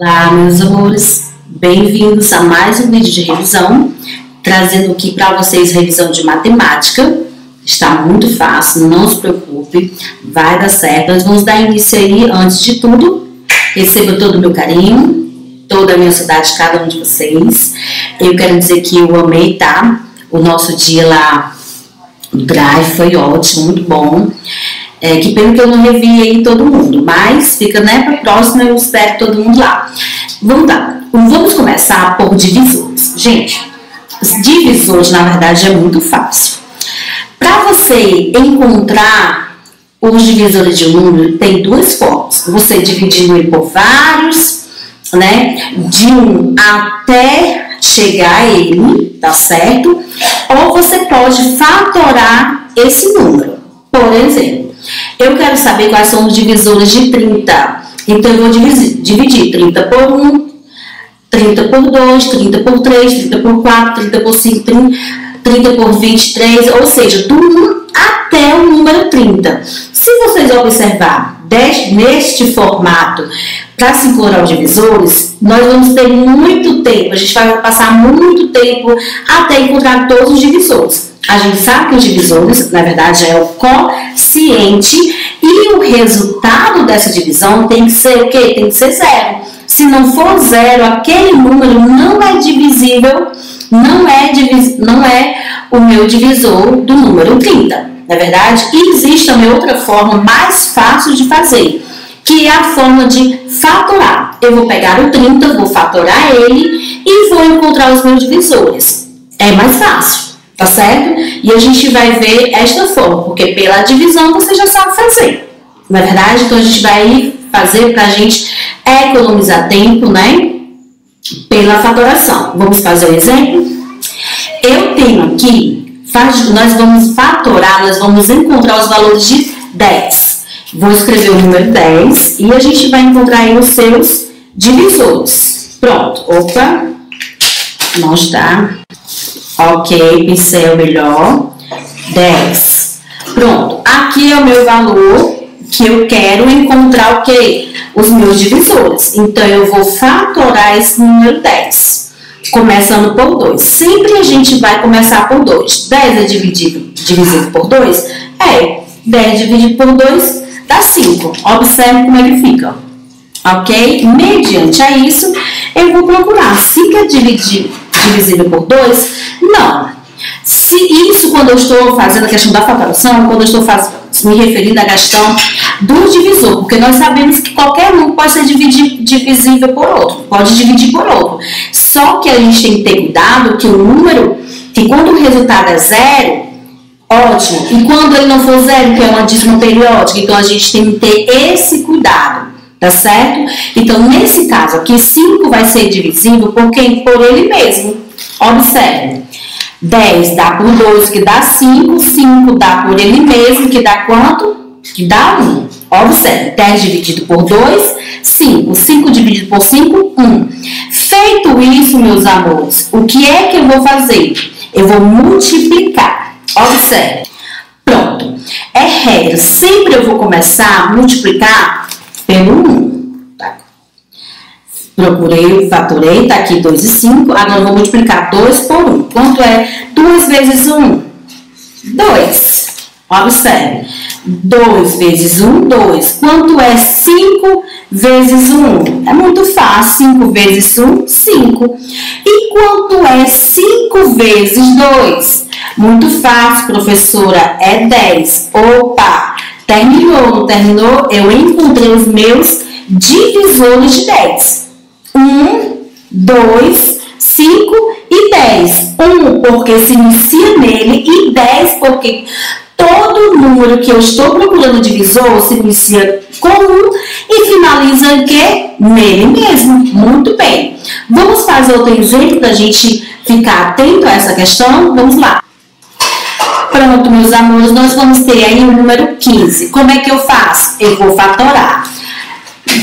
Olá, meus amores, bem-vindos a mais um vídeo de revisão, trazendo aqui para vocês revisão de matemática. Está muito fácil, não se preocupe, vai dar certo. Nós vamos dar início aí, antes de tudo, receba todo o meu carinho, toda a minha saudade de cada um de vocês. Eu quero dizer que eu amei, tá? O nosso dia lá Drive foi ótimo, muito bom. É, que pena que eu não revi aí todo mundo, mas fica né, para próxima, eu espero todo mundo lá. Vamos lá, vamos começar por divisores. Gente, divisores na verdade é muito fácil. Para você encontrar os divisores de um número, tem duas formas. Você dividindo ele por vários, né, de um até chegar a ele, tá certo? Ou você pode fatorar esse número. Por exemplo, eu quero saber quais são os divisores de 30. Então, eu vou dividir, dividir 30 por 1, 30 por 2, 30 por 3, 30 por 4, 30 por 5, 30, 30 por 23, ou seja, do 1 até o número 30. Se vocês observar neste formato, para se encontrar os divisores, nós vamos ter muito tempo, a gente vai passar muito tempo até encontrar todos os divisores. A gente sabe que os divisores, na verdade, é o quociente e o resultado dessa divisão tem que ser o quê? Tem que ser zero. Se não for zero, aquele número não é divisível, não é, divis, não é o meu divisor do número 30. Na verdade, existe também outra forma mais fácil de fazer, que é a forma de fatorar. Eu vou pegar o 30, vou fatorar ele e vou encontrar os meus divisores. É mais fácil tá certo? E a gente vai ver esta forma, porque pela divisão você já sabe fazer, é verdade? Então a gente vai fazer para a gente economizar tempo, né? Pela fatoração. Vamos fazer o um exemplo? Eu tenho aqui, nós vamos fatorar, nós vamos encontrar os valores de 10. Vou escrever o número 10 e a gente vai encontrar aí os seus divisores. Pronto, opa, não está. Ok, pincel melhor. 10. Pronto. Aqui é o meu valor que eu quero encontrar o quê? Os meus divisores. Então, eu vou fatorar esse número 10. Começando por 2. Sempre a gente vai começar por 2. 10 é dividido, dividido por 2? É. 10 dividido por 2 dá 5. Observe como é que fica. Ok? Mediante a isso, eu vou procurar. 5 é dividido divisível por 2? Não. Se isso, quando eu estou fazendo a questão da fatoração, quando eu estou me referindo à questão do divisor, porque nós sabemos que qualquer um pode ser dividir, divisível por outro, pode dividir por outro. Só que a gente tem que ter cuidado que o número, que quando o resultado é zero, ótimo, e quando ele não for zero, que é uma dízima periódica, então a gente tem que ter esse cuidado. Tá certo? Então, nesse caso aqui, 5 vai ser divisível por quem? Por ele mesmo. Observe. 10 dá por 2, que dá 5. 5 dá por ele mesmo, que dá quanto? Que dá 1. Observe. 10 dividido por 2, 5. 5 dividido por 5, 1. Feito isso, meus amores, o que é que eu vou fazer? Eu vou multiplicar. Observe. Pronto. É regra. Sempre eu vou começar a multiplicar pelo 1. Tá? Procurei, faturei, tá aqui 2 e 5. Agora eu vou multiplicar 2 por 1. Quanto é 2 vezes 1? 2. Observe. 2 vezes 1, 2. Quanto é 5 vezes 1? É muito fácil. 5 vezes 1, 5. E quanto é 5 vezes 2? Muito fácil, professora. É 10. Opa! Terminou, não terminou? Eu encontrei os meus divisores de 10. 1, 2, 5 e 10. 1 porque se inicia nele e 10 porque todo número que eu estou procurando divisor se inicia com 1 e finaliza em que? Nele mesmo. Muito bem. Vamos fazer outro exemplo para a gente ficar atento a essa questão? Vamos lá. Pronto, meus amores, nós vamos ter aí o número 15. Como é que eu faço? Eu vou fatorar.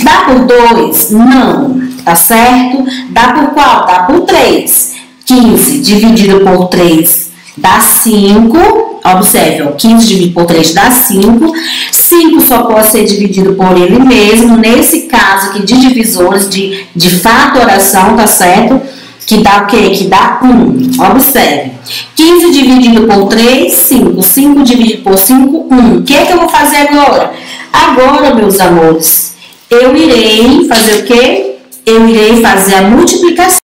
Dá por 2? Não, tá certo? Dá por qual? Dá por 3. 15 dividido por 3 dá 5. Observe, ó, 15 dividido por 3 dá 5. Se 5 só pode ser dividido por ele mesmo, nesse caso aqui de divisores, de, de fatoração, tá certo? Que dá o quê? Que dá 1. Um. Observe. 15 dividido por 3, 5. 5 dividido por 5, 1. O que é que eu vou fazer agora? Agora, meus amores, eu irei fazer o quê? Eu irei fazer a multiplicação.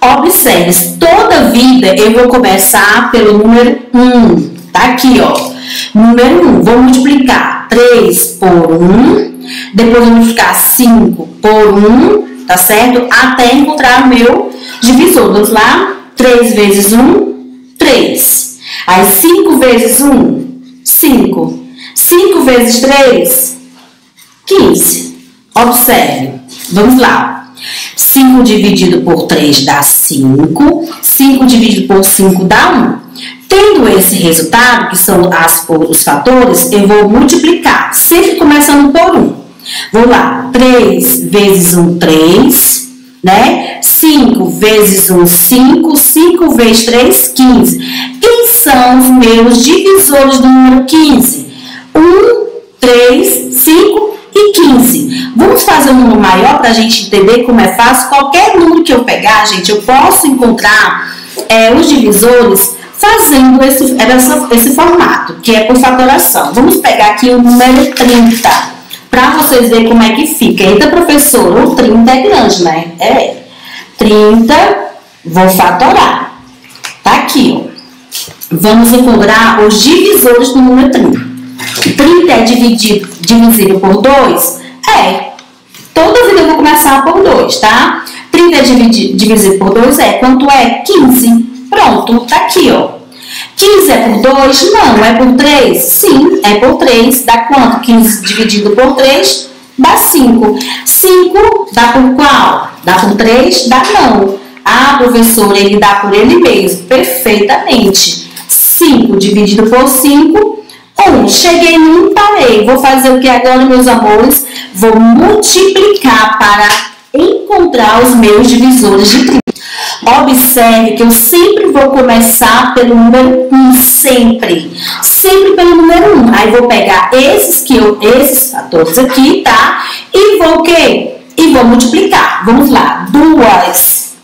Observe, toda vida eu vou começar pelo número 1. Tá aqui, ó. Número 1, vou multiplicar 3 por 1, depois vou multiplicar 5 por 1, tá certo? Até encontrar o meu divisor. Vamos lá? 3 vezes 1, 3. Aí 5 vezes 1, 5. 5 vezes 3, 15. Observe. Vamos lá. 5 dividido por 3 dá 5. 5 dividido por 5 dá 1. Tendo esse resultado, que são as, os fatores, eu vou multiplicar, sempre começando por 1. Vou lá, 3 vezes 1, 3, né? 5 vezes 1, 5, 5 vezes 3, 15. Quem são os meus divisores do número 15? 1, 3, 5 e 15. Vamos fazer um número maior para a gente entender como é fácil. Qualquer número que eu pegar, gente, eu posso encontrar é, os divisores fazendo esse, essa, esse formato, que é por fatoração. Vamos pegar aqui o número 30, para vocês verem como é que fica. Eita, professor, o 30 é grande, né? É. 30, vou fatorar. Tá aqui, ó. Vamos encontrar os divisores do número 30. 30 é dividido, divisível por 2? É. Toda vida eu vou começar por 2, tá? 30 é dividido por 2 é quanto é? 15. Pronto, tá aqui, ó. 15 é por 2? Não, é por 3? Sim, é por 3. Dá quanto? 15 dividido por 3 dá 5. 5 dá por qual? Dá por 3? Dá não. Ah, professor, ele dá por ele mesmo. Perfeitamente. 5 dividido por 5, 1. Cheguei em 1, parei. Vou fazer o que agora, meus amores? Vou multiplicar para encontrar os meus divisores de 30. Observe que eu sempre vou começar pelo número 1, sempre. Sempre pelo número 1. Aí vou pegar esses que eu, esses fatores aqui, tá? E vou o quê? E vou multiplicar. Vamos lá. 2.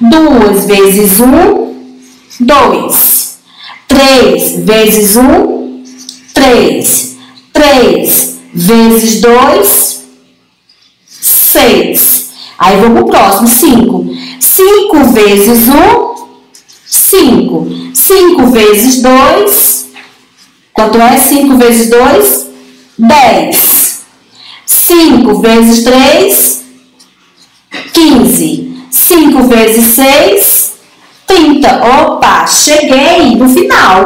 2 vezes 1, 2. 3 vezes 1, 3. 3 vezes 2, 6. Aí vou pro próximo, 5. 5 vezes 1, 5. 5 vezes 2, quanto é 5 vezes 2? 10. 5 vezes 3, 15. 5 vezes 6, 30. Opa, cheguei no final.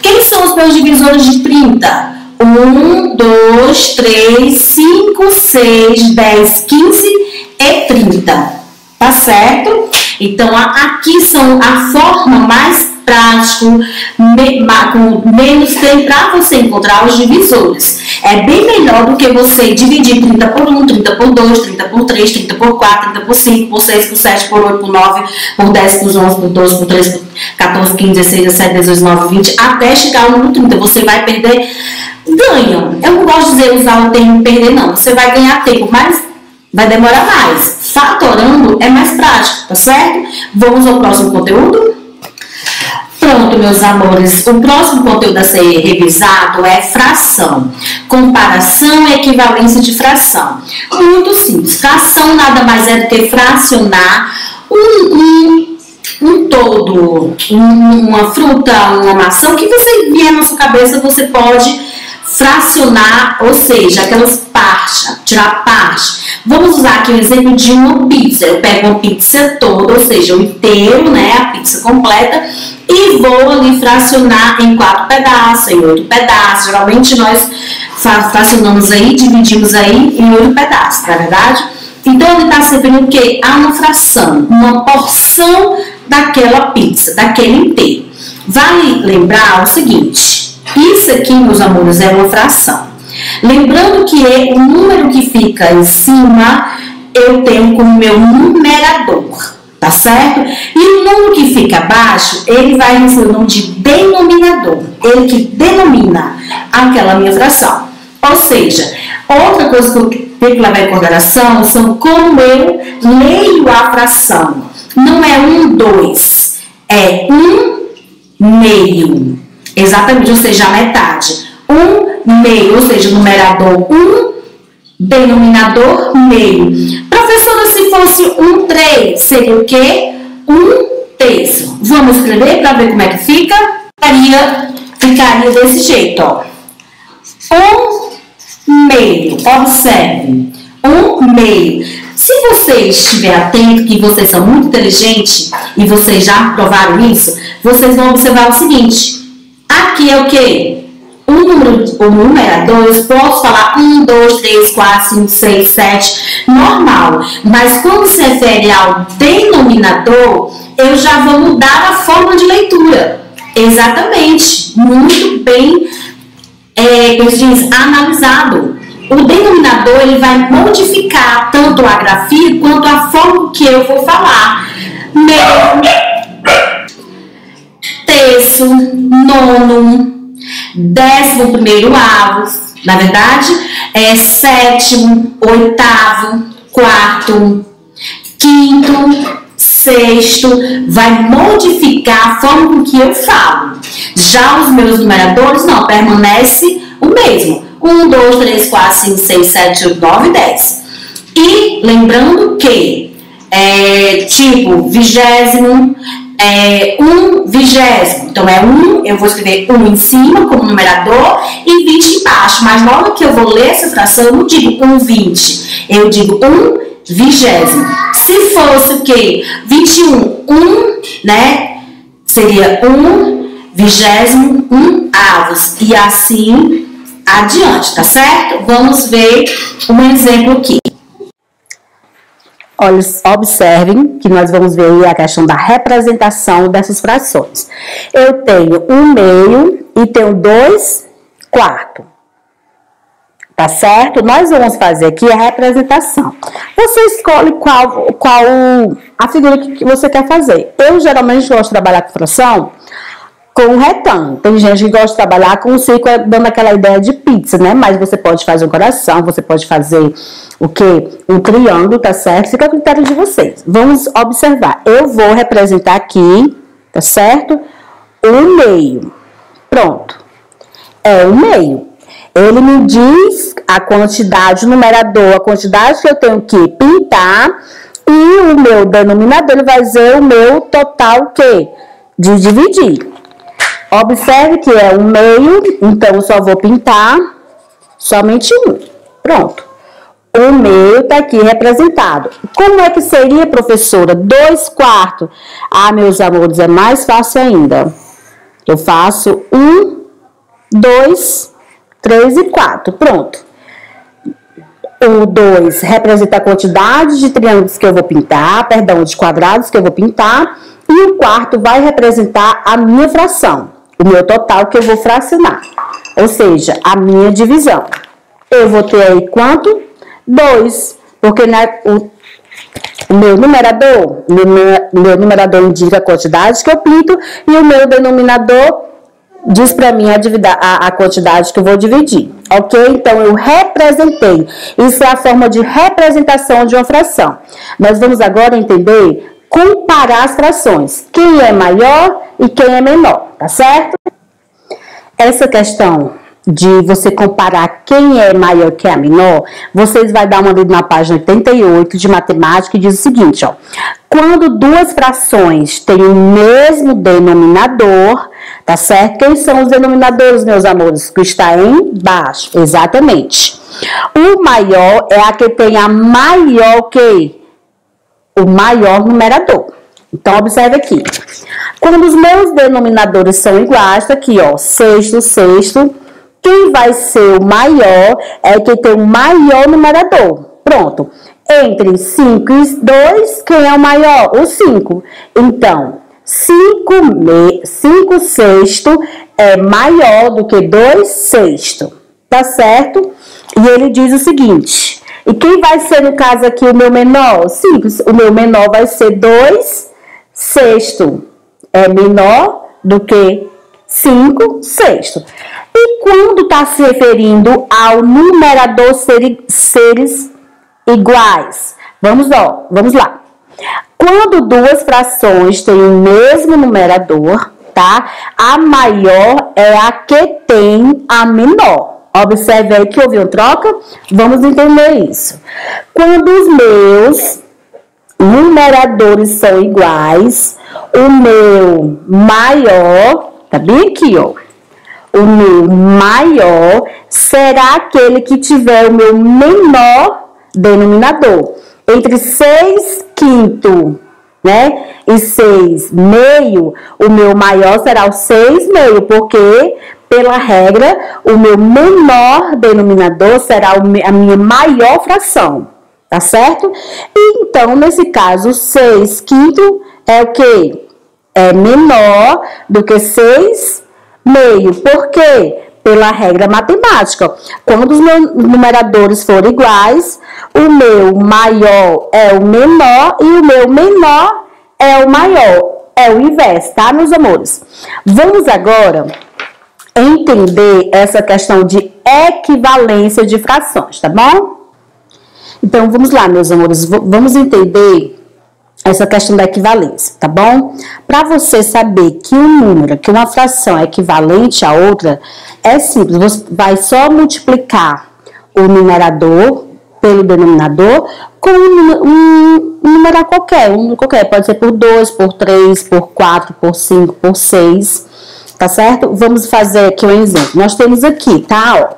Quem são os meus divisores de 30? 1, 2, 3, 5, 6, 10, 15 e 30. Tá certo? Então, aqui são a forma mais prática, com menos tempo para você encontrar os divisores. É bem melhor do que você dividir 30 por 1, 30 por 2, 30 por 3, 30 por 4, 30 por 5, por 6, por 7, por 8, por 9, por 10, por 11, por 12, por 13, por 14, 15, 16, 17, 18, 19, 20, até chegar ao número 30. Você vai perder, ganham. Eu não gosto de dizer usar o termo perder, não. Você vai ganhar tempo, mas vai demorar mais. Fatorando é mais prático, tá certo? Vamos ao próximo conteúdo? Pronto, meus amores. O próximo conteúdo a ser revisado é fração. Comparação e equivalência de fração. Muito simples. Fração nada mais é do que fracionar um, um, um todo, um, uma fruta, uma maçã, o que você vier na sua cabeça, você pode fracionar, ou seja, aquelas partes, tirar parte. Vamos usar aqui um exemplo de uma pizza. Eu pego uma pizza toda, ou seja, o inteiro, né, a pizza completa, e vou ali fracionar em quatro pedaços, em oito pedaços. Geralmente nós fracionamos aí, dividimos aí em oito pedaços, não é verdade? Então ele está se referindo o quê? A uma fração, uma porção daquela pizza, daquele inteiro. Vale lembrar o seguinte, isso aqui, meus amores, é uma fração. Lembrando que é o número que fica em cima, eu tenho como meu numerador, tá certo? E o número que fica abaixo, ele vai receber o nome de denominador. Ele que denomina aquela minha fração. Ou seja, outra coisa que eu tenho que levar em consideração são como eu leio a fração. Não é um, dois, é um meio. Exatamente, ou seja, a metade. Um meio, ou seja, numerador um, denominador meio. Professora, se fosse um três, seria o quê? Um terço. Vamos escrever para ver como é que fica? Ficaria, ficaria desse jeito, ó. Um meio, observe. Um meio. Se você estiver atento, que vocês são muito inteligentes e vocês já provaram isso, vocês vão observar o seguinte. Aqui é o que? O número, o numerador, eu posso falar 1, 2, 3, 4, 5, 6, 7, normal. Mas quando se refere ao denominador, eu já vou mudar a forma de leitura. Exatamente. Muito bem, é, como diz, analisado. O denominador ele vai modificar tanto a grafia quanto a forma que eu vou falar. Meio, terço, nono, décimo primeiro avos, na verdade, é sétimo, oitavo, quarto, quinto, sexto, vai modificar a forma com que eu falo. Já os meus numeradores não, permanece o mesmo. 1, 2, 3, 4, 5, 6, 7, 8, 9, 10. E lembrando que, é, tipo, vigésimo, é, um vigésimo. Então, é um, eu vou escrever um em cima como numerador e 20 embaixo. Mas na hora que eu vou ler essa fração, eu não digo um 20. Eu digo um vigésimo. Se fosse o quê? 21, um, né? Seria um vigésimo, um avos. E assim adiante, tá certo? Vamos ver um exemplo aqui. Observem que nós vamos ver a questão da representação dessas frações. Eu tenho um meio e tenho dois quartos. Tá certo? Nós vamos fazer aqui a representação. Você escolhe qual, qual a figura que você quer fazer. Eu geralmente gosto de trabalhar com fração com um retângulo. Tem gente que gosta de trabalhar com um círculo, dando aquela ideia de pizza, né? Mas você pode fazer um coração, você pode fazer o que? Um triângulo, tá certo? Fica a critério de vocês. Vamos observar. Eu vou representar aqui, tá certo? O meio. Pronto. É o meio. Ele me diz a quantidade, o numerador, a quantidade que eu tenho que pintar e o meu denominador vai dizer o meu total que de dividir. Observe que é um meio, então só vou pintar somente um. Pronto. O meio está aqui representado. Como é que seria, professora? Dois quartos. Ah, meus amores, é mais fácil ainda. Eu faço um, dois, três e quatro. Pronto. O 2 representa a quantidade de triângulos que eu vou pintar, perdão, de quadrados que eu vou pintar. E o quarto vai representar a minha fração o meu total que eu vou fracionar, ou seja, a minha divisão. Eu vou ter aí quanto? 2, porque na, o, o, meu numerador, meu, meu numerador indica a quantidade que eu pinto e o meu denominador diz para mim a, a, a, quantidade que eu vou dividir, ok? Então, eu representei. Isso é a forma de representação de uma fração. Nós vamos agora entender comparar as frações. Quem é maior e quem é menor, tá certo? Essa questão de você comparar quem é maior que a menor, vocês vai dar uma lida na página 88 de matemática e diz o seguinte, ó. Quando duas frações têm o mesmo denominador, tá certo? Quem são os denominadores, meus amores? Que está embaixo, exatamente. O maior é a que tem a maior que o maior numerador. Então, observe aqui. Quando os meus denominadores são iguais, aqui, ó, sexto, sexto, quem vai ser o maior é quem tem o maior numerador. Pronto. Entre 5 e 2, quem é o maior? O 5. Então, 5 cinco sexto é maior do que 2 sexto. Tá certo? E ele diz o seguinte: e quem vai ser, no caso aqui, o meu menor? Simples, o meu menor vai ser 2 sexto. É menor do que 5 sexto. E quando está se referindo ao numerador ser, seres iguais? Vamos lá, vamos lá. Quando duas frações têm o mesmo numerador, tá? A maior é a que tem a menor. Observe aí que houve troca. Vamos entender isso. Quando os meus numeradores são iguais, o meu maior, tá bem aqui, ó. O meu maior será aquele que tiver o meu menor denominador. Entre 6 quinto, né? E 6 meio, o meu maior será o 6 meio, porque pela regra, o meu menor denominador será a minha maior fração, tá certo? Então, nesse caso, 6 quinto é o que? É menor do que 6 meio. Por quê? Pela regra matemática. Quando os meus numeradores forem iguais, o meu maior é o menor e o meu menor é o maior. É o inverso, tá, meus amores? Vamos agora entender essa questão de equivalência de frações, tá bom? Então, vamos lá, meus amores, vamos entender essa questão da equivalência, tá bom? Para você saber que um número, que uma fração é equivalente à outra, é simples, você vai só multiplicar o numerador pelo denominador com um, um, um número qualquer, um número qualquer, pode ser por 2, por 3, por 4, por 5, por 6, tá certo? Vamos fazer aqui um exemplo. Nós temos aqui, tá? Ó,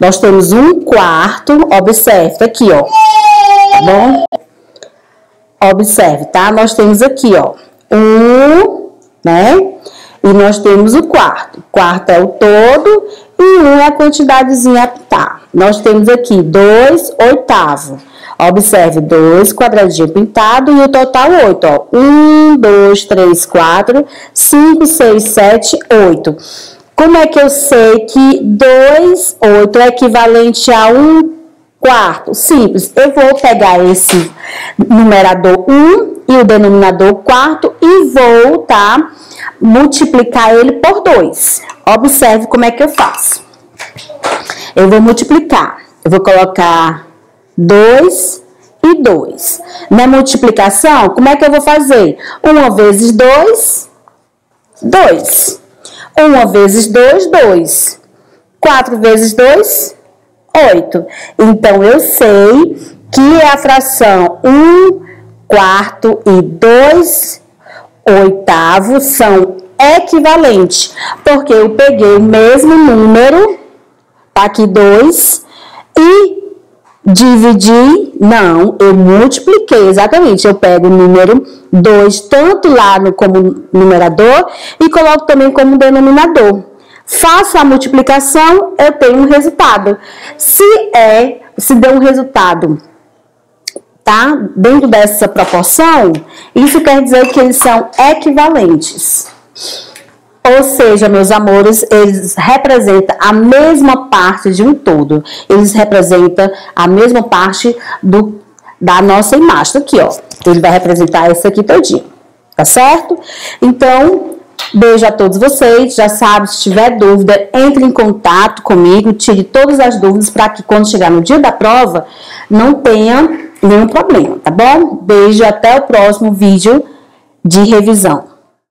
nós temos um quarto, observe, tá aqui, ó, tá bom? Observe, tá? Nós temos aqui, ó, um, né? E nós temos o quarto. Quarto é o todo e um é a quantidadezinha, tá? Nós temos aqui dois oitavo. Observe, dois quadradinho pintado e o total oito, ó. Um, dois, três, quatro, cinco, seis, sete, oito. Como é que eu sei que dois oito é equivalente a um quarto? Simples, eu vou pegar esse numerador 1 um, e o denominador quarto e vou, tá, multiplicar ele por 2. Observe como é que eu faço. Eu vou multiplicar. Eu vou colocar 2 e 2. Na multiplicação, como é que eu vou fazer? 1 vezes 2, 2. 1 vezes 2, 2. 4 vezes 2, 8. Então, eu sei que a fração 1 quarto e 2 oitavos são equivalentes, porque eu peguei o mesmo número, tá aqui 2, e Dividir, não, eu multipliquei, exatamente. Eu pego o número 2, tanto lá no, como numerador, e coloco também como denominador. Faço a multiplicação, eu tenho um resultado. Se é, se der um resultado, tá? Dentro dessa proporção, isso quer dizer que eles são equivalentes. Ou seja, meus amores, eles representam a mesma parte de um todo. Eles representam a mesma parte do, da nossa imagem. Aqui, ó. Ele vai representar esse aqui todinho. Tá certo? Então, beijo a todos vocês. Já sabe, se tiver dúvida, entre em contato comigo, tire todas as dúvidas para que quando chegar no dia da prova, não tenha nenhum problema, tá bom? Beijo, até o próximo vídeo de revisão.